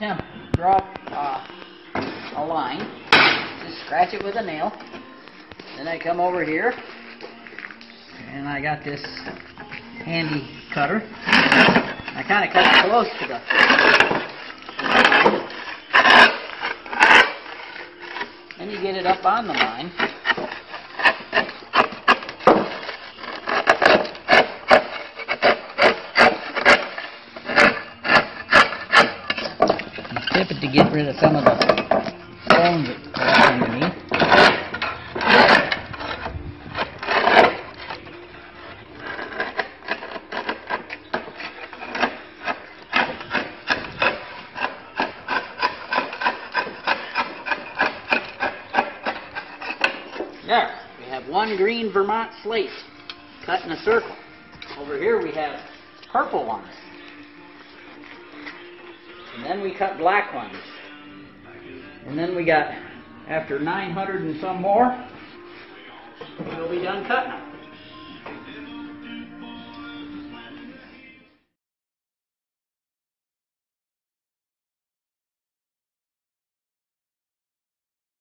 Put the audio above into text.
Now, draw uh, a line, just scratch it with a nail. Then I come over here, and I got this handy cutter. I kind of cut it close to the Then you get it up on the line. To get rid of some of the collect underneath. There, we have one green Vermont slate cut in a circle. Over here we have purple ones. Then we cut black ones. And then we got, after 900 and some more, we'll be done cutting them.